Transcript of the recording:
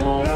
Oh.